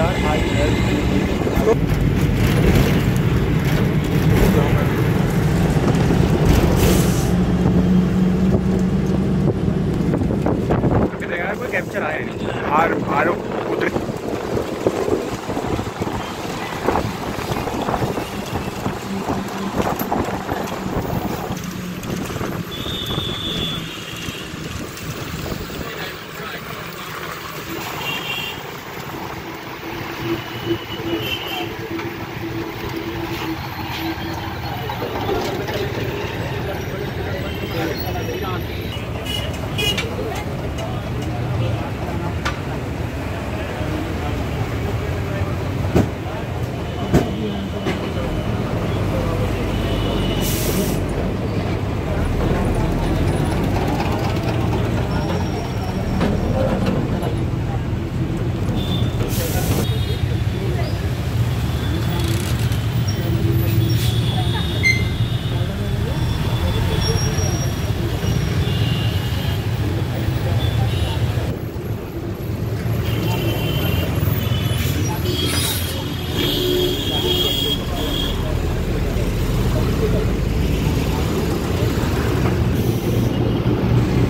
are I L capture आया R are